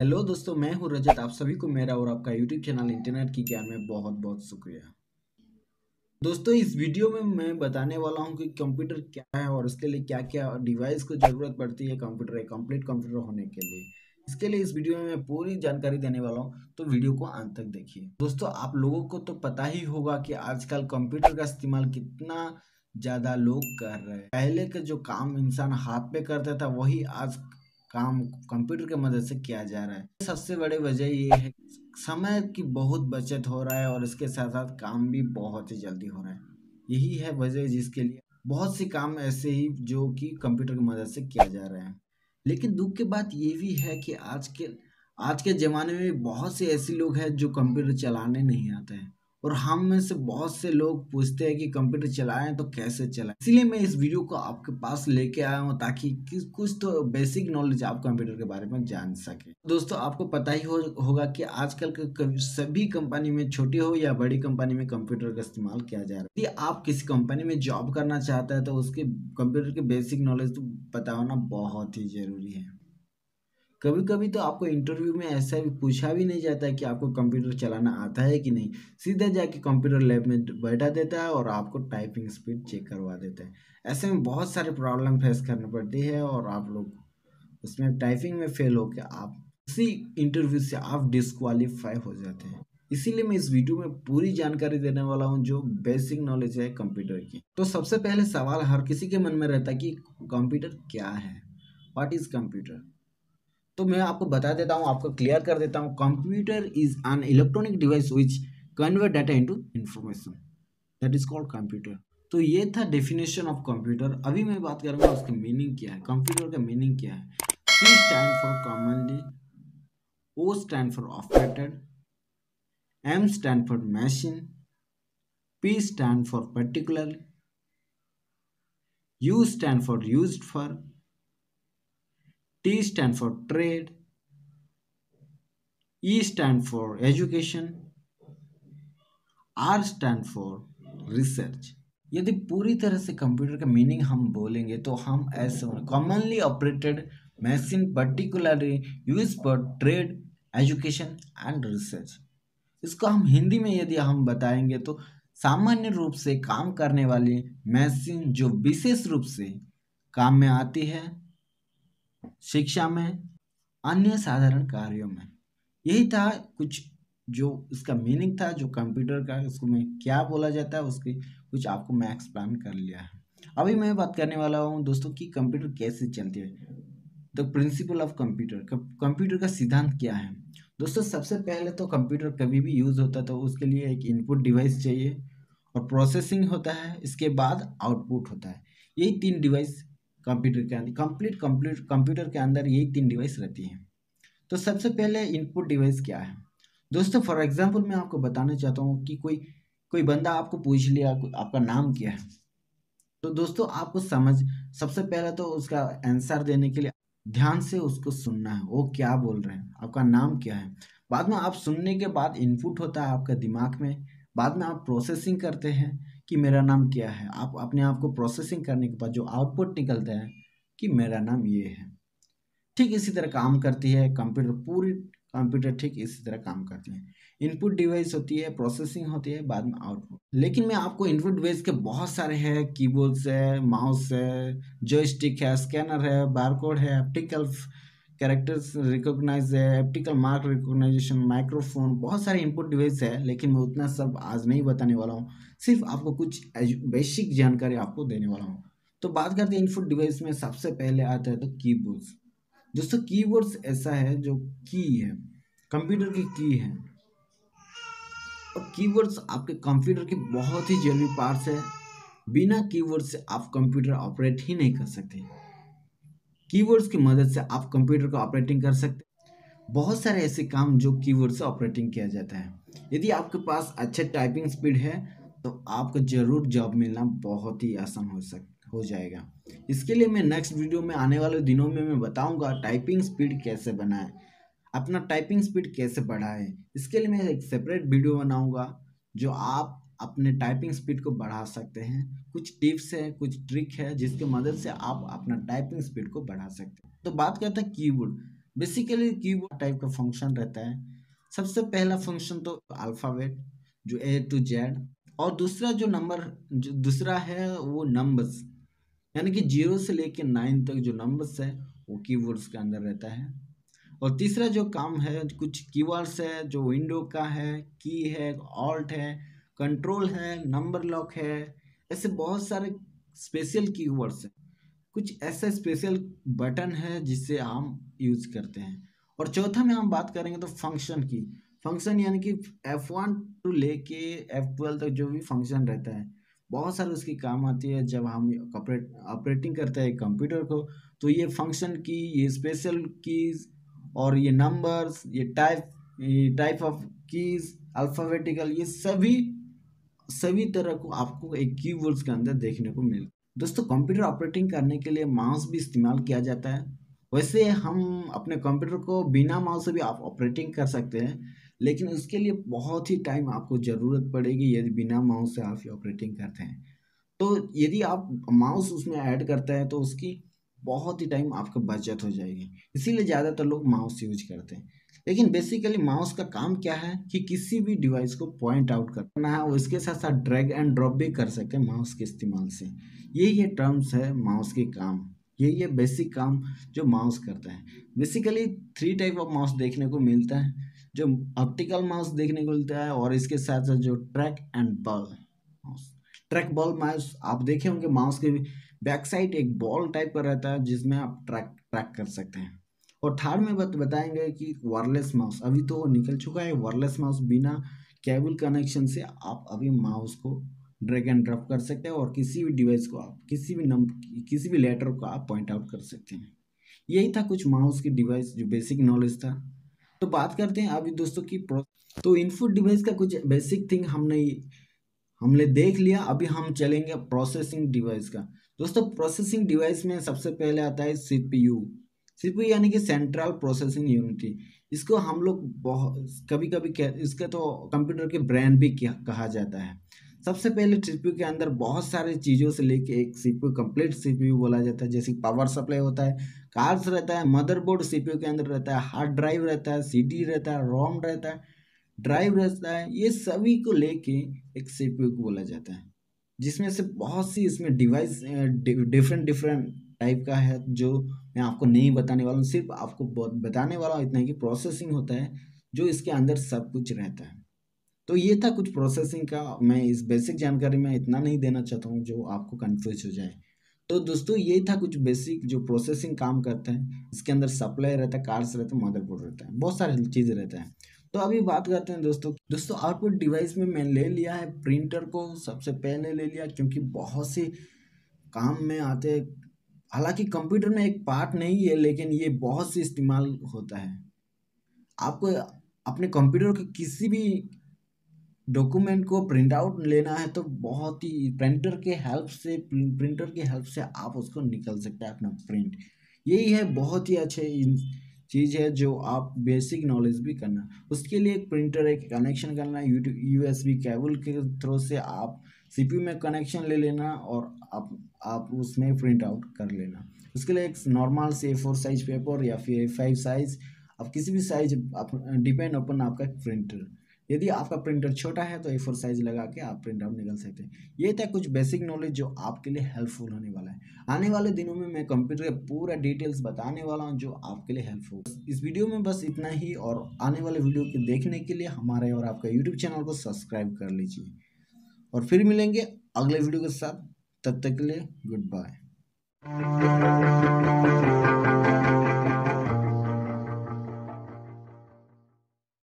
Hello दोस्तों, मैं हूँ रजत। आप सभी को मेरा और आपका यूट्यूब चैनल इंटरनेट की ज्ञान में बहुत बहुत शुक्रिया। दोस्तों, इस वीडियो में मैं बताने वाला हूँ कि कंप्यूटर क्या है और उसके लिए क्या क्या डिवाइस को ज़रूरत पड़ती है कंप्यूटर एक कंप्लीट कंप्यूटर होने के लिए। इसके लिए इस वीडियो में मैं पूरी जानकारी देने वाला हूँ तो वीडियो को अंत तक देखिए। दोस्तों, आप लोगों को तो पता ही होगा कि आजकल कंप्यूटर का इस्तेमाल कितना ज़्यादा लोग कर रहे हैं। पहले का जो काम इंसान हाथ पे करता था, वही आज काम कंप्यूटर के मदद से किया जा रहा है। सबसे बड़े वजह ये है समय की बहुत बचत हो रहा है और इसके साथ साथ काम भी बहुत ही जल्दी हो रहा है। यही है वजह जिसके लिए बहुत से काम ऐसे ही जो कि कंप्यूटर की मदद से किया जा रहा है। लेकिन दुख की बात ये भी है कि आज के आज के ज़माने में बहुत से ऐसे लोग हैं जो कंप्यूटर चलाने नहीं आते हैं। और हम में से बहुत से लोग पूछते हैं कि कंप्यूटर चलाएँ तो कैसे चलाएँ? इसीलिए मैं इस वीडियो को आपके पास लेके आया हूँ ताकि कुछ तो बेसिक नॉलेज आप कंप्यूटर के बारे में जान सके। दोस्तों आपको पता ही हो, होगा कि आजकल के सभी कंपनी में छोटी हो या बड़ी कंपनी में कंप्यूटर का इस्तेमाल किया जा रहा है। यदि आप किसी कंपनी में जॉब करना चाहते हैं तो उसके कंप्यूटर के बेसिक नॉलेज तो पता होना बहुत ही ज़रूरी है। कभी कभी तो आपको इंटरव्यू में ऐसा भी पूछा भी नहीं जाता है कि आपको कंप्यूटर चलाना आता है कि नहीं। सीधे जाके कंप्यूटर लैब में बैठा देता है और आपको टाइपिंग स्पीड चेक करवा देता है। ऐसे में बहुत सारे प्रॉब्लम फेस करनी पड़ती है और आप लोग उसमें टाइपिंग में फेल होकर आप उसी इंटरव्यू से आप डिस्क्वालीफाई हो जाते हैं। इसीलिए मैं इस वीडियो में पूरी जानकारी देने वाला हूँ जो बेसिक नॉलेज है कंप्यूटर की। तो सबसे पहले सवाल हर किसी के मन में रहता है कि कंप्यूटर क्या है? व्हाट इज़ कंप्यूटर तो मैं आपको बता देता हूँ आपको क्लियर कर देता हूँ computer is an electronic device which convert data into information that is called computer तो ये था डेफिनेशन ऑफ़ कंप्यूटर अभी मैं बात करूँगा उसकी मीनिंग क्या है। कंप्यूटर का मीनिंग क्या है? P stand for commonly O stand for operated M stand for machine P stand for particular, U stand for used for, T stand for trade, E stand for education, R stand for research. यदि पूरी तरह से computer का meaning हम बोलेंगे तो हम ऐसे commonly operated machine particularly use for trade education and research इसको हम हिंदी में यदि हम बताएँगे तो सामान्य रूप से काम करने वाली मशीन जो विशेष रूप से काम में आती है शिक्षा में, अन्य साधारण कार्यों में। यही था कुछ जो इसका मीनिंग था, जो कंप्यूटर का उसको में क्या बोला जाता है, उसके कुछ आपको मैं एक्सप्लेन कर लिया है। अभी मैं बात करने वाला हूँ दोस्तों कि कंप्यूटर कैसे चलती है। The principle of computer computer का सिद्धांत क्या है? दोस्तों, सबसे पहले तो कंप्यूटर कभी भी यूज़ होता तो उसके लिए एक इनपुट डिवाइस चाहिए और प्रोसेसिंग होता है, इसके बाद आउटपुट होता है। यही तीन डिवाइस कंप्यूटर के अंदर कंप्लीट कंप्लीट कंप्यूटर के अंदर यही तीन डिवाइस रहती हैं। तो सबसे पहले इनपुट डिवाइस क्या है? दोस्तों फॉर एग्जांपल मैं आपको बताना चाहता हूँ कि कोई कोई बंदा आपको पूछ लिया आपका नाम क्या है? तो दोस्तों, आपको समझ, सबसे पहले तो उसका आंसर देने के लिए ध्यान से उसको सुनना है। वो क्या बोल रहे हैं? आपका नाम क्या है? बाद में आप सुनने के बाद इनपुट होता है आपका दिमाग में। बाद में आप प्रोसेसिंग करते हैं। कि मेरा नाम क्या है? आप अपने आप को प्रोसेसिंग करने के बाद जो आउटपुट निकलता है कि मेरा नाम ये है। ठीक इसी तरह काम करती है कंप्यूटर पूरी कंप्यूटर ठीक इसी तरह काम करती है। इनपुट डिवाइस होती है प्रोसेसिंग होती है, बाद में आउटपुट लेकिन मैं आपको इनपुट डिवाइस के बहुत सारे हैं कीबोर्ड्स है माउस है जोस्टिक है स्कैनर है बारकोड है ऑप्टिकल कैरेक्टर्स रिकॉग्नाइज है एप्टिकल मार्क रिकॉग्नाइजेशन माइक्रोफोन बहुत सारे इनपुट डिवाइस है, लेकिन मैं उतना सब आज नहीं बताने वाला हूँ। सिर्फ़ आपको कुछ बेसिक जानकारी आपको देने वाला हूँ। तो बात करते हैं इनपुट डिवाइस में सबसे पहले आता है तो कीबोर्ड्स दोस्तों कीबोर्ड्स ऐसा है जो की है। कंप्यूटर की की है। और कीबोर्ड्स आपके कंप्यूटर के बहुत ही ज़रूरी पार्ट्स है। बिना कीबोर्ड से आप कंप्यूटर ऑपरेट ही नहीं कर सकते। कीवर्ड्स की मदद से आप कंप्यूटर को ऑपरेटिंग कर सकते हैं। बहुत सारे ऐसे काम जो कीवर्ड से ऑपरेटिंग किया जाता है। यदि आपके पास अच्छे टाइपिंग स्पीड है तो आपको ज़रूर जॉब मिलना बहुत ही आसान हो सक, हो जाएगा। इसके लिए मैं नेक्स्ट वीडियो में आने वाले दिनों में मैं बताऊँगा टाइपिंग स्पीड कैसे बनाए, अपना टाइपिंग स्पीड कैसे बढ़ाए। इसके लिए मैं एक सेपरेट वीडियो बनाऊँगा, जो आप अपने टाइपिंग स्पीड को बढ़ा सकते हैं। कुछ टिप्स है, कुछ ट्रिक है जिसके मदद से आप अपना टाइपिंग स्पीड को बढ़ा सकते हैं। तो बात करते हैं कीबोर्ड बेसिकली कीबोर्ड टाइप का फ़ंक्शन रहता है। सबसे पहला फ़ंक्शन तो अल्फ़ाबेट जो ए टू जेड और दूसरा जो नंबर जो दूसरा है वो नंबर्स यानी कि ज़ीरो से लेकर नाइन तक जो नंबर्स है, वो कीवर्ड्स के अंदर रहता है। और तीसरा जो काम है, कुछ कीवर्ड्स है, जो विंडो का है की है ऑल्ट है कंट्रोल है नंबर लॉक है, ऐसे बहुत सारे स्पेशल कीवर्ड्स हैं। कुछ ऐसे स्पेशल बटन है जिससे हम यूज़ करते हैं। और चौथा में हम बात करेंगे तो फ़ंक्शन की। फ़ंक्शन यानी कि एफ़ वन टू लेके एफ़ ट्वेल्व तक जो भी फ़ंक्शन रहता है। बहुत सारे उसकी काम आती है जब हम ऑपरेटिंग करते हैं कंप्यूटर को। तो ये फ़ंक्शन की, ये स्पेशल कीज और ये नंबर्स ये type type of keys alphabetical ये सभी सभी तरह को आपको एक कीवर्ड्स के अंदर देखने को मिल दोस्तों कंप्यूटर ऑपरेटिंग करने के लिए माउस भी इस्तेमाल किया जाता है। वैसे हम अपने कंप्यूटर को बिना माउस से भी आप ऑपरेटिंग कर सकते हैं, लेकिन उसके लिए बहुत ही टाइम आपको ज़रूरत पड़ेगी यदि बिना माउस से आप ऑपरेटिंग करते हैं। तो यदि आप माउस उसमें ऐड करते हैं तो उसकी बहुत ही टाइम आपका बचत हो जाएगी। इसीलिए ज़्यादातर लोग माउस यूज़ करते हैं। लेकिन बेसिकली माउस का काम क्या है कि किसी भी डिवाइस को पॉइंट आउट करना है और इसके साथ साथ ड्रैग एंड ड्रॉप भी कर सकते हैं माउस के इस्तेमाल से। ये ये टर्म्स है माउस के काम। ये ये बेसिक काम जो माउस करता है। Basically three type of mouse देखने को मिलता है, जो ऑप्टिकल माउस देखने को मिलता है और इसके साथ साथ जो track and ball mouse track ball mouse आप देखे होंगे माउस के बैक साइड एक बॉल टाइप का रहता है जिसमें आप ट्रैक ट्रैक कर सकते हैं। और थर्ड में बत, बताएँगे कि वायरलेस माउस, अभी तो निकल चुका है वायरलेस माउस बिना केबल कनेक्शन से आप अभी माउस को ड्रैग एंड ड्रॉप कर सकते हैं और किसी भी डिवाइस को आप, किसी भी नंबर किसी भी लेटर को आप पॉइंट आउट कर सकते हैं। यही था कुछ माउस की डिवाइस जो बेसिक नॉलेज था। तो बात करते हैं अभी दोस्तों की तो इनपुट डिवाइस का कुछ बेसिक थिंग हमने हमने देख लिया, अभी हम चलेंगे प्रोसेसिंग डिवाइस का। दोस्तों प्रोसेसिंग डिवाइस में सबसे पहले आता है सीपीयू सीपीयू यानी कि सेंट्रल प्रोसेसिंग यूनिटी इसको हम लोग बहुत कभी कभी कह, इसके तो कंप्यूटर के ब्रांड भी कहा जाता है। सबसे पहले सीपीयू के अंदर बहुत सारे चीज़ों से लेके एक सीपीयू कंप्लीट सीपीयू बोला जाता है, जैसे पावर सप्लाई होता है कार्ड्स रहता है मदरबोर्ड सीपीयू के अंदर रहता है हार्ड ड्राइव रहता है सीडी रहता है रोम रहता है ड्राइव रहता है, ये सभी को लेके एक सीपीयू को बोला जाता है। जिसमें से बहुत सी इसमें डिवाइस डिफरेंट डिफरेंट टाइप का है, जो मैं आपको नहीं बताने वाला हूँ, सिर्फ़ आपको बताने वाला हूँ, इतना कि प्रोसेसिंग होता है, जो इसके अंदर सब कुछ रहता है। तो ये था कुछ प्रोसेसिंग का, मैं इस बेसिक जानकारी में इतना नहीं देना चाहता हूँ, जो आपको कन्फ्यूज़ हो जाए। तो दोस्तों, ये था कुछ बेसिक जो प्रोसेसिंग काम करता है, इसके अंदर सप्लाई रहता है कार्स रहते हैं मदरबोर्ड रहता है, बहुत सारे चीज़ें रहता है। तो अभी बात करते हैं दोस्तों दोस्तों आउटपुट डिवाइस में मैं ले लिया है प्रिंटर को, सबसे पहले ले लिया क्योंकि बहुत से काम में आते हालाँकि कंप्यूटर में एक पार्ट नहीं है, लेकिन ये बहुत से इस्तेमाल होता है। आपको अपने कंप्यूटर के किसी भी डॉक्यूमेंट को प्रिंट आउट लेना है तो बहुत ही प्रिंटर के हेल्प से प्रिंटर की हेल्प से आप उसको निकल सकते हैं अपना प्रिंट यही है, बहुत ही अच्छे चीज़ है जो आप बेसिक नॉलेज भी करना। उसके लिए एक प्रिंटर एक कनेक्शन करना यू एस बी केबल के थ्रू से आप सी पी में कनेक्शन ले लेना और आप आप उसमें प्रिंट आउट कर लेना। उसके लिए एक नॉर्मल से फोर साइज़ पेपर या फिर फाइव साइज़ आप किसी भी साइज़ डिपेंड अपन आपका प्रिंटर यदि आपका प्रिंटर छोटा है तो ए फोर साइज़ लगा के आप प्रिंट आउट निकल सकते हैं। ये था कुछ बेसिक नॉलेज जो आपके लिए हेल्पफुल होने वाला है। आने वाले दिनों में मैं कंप्यूटर का पूरा डिटेल्स बताने वाला हूँ, जो आपके लिए हेल्पफुल इस वीडियो में बस इतना ही, और आने वाले वीडियो के देखने के लिए हमारे और आपका यूट्यूब चैनल को सब्सक्राइब कर लीजिए। और फिर मिलेंगे अगले वीडियो के साथ। तब तक के लिए गुड बाय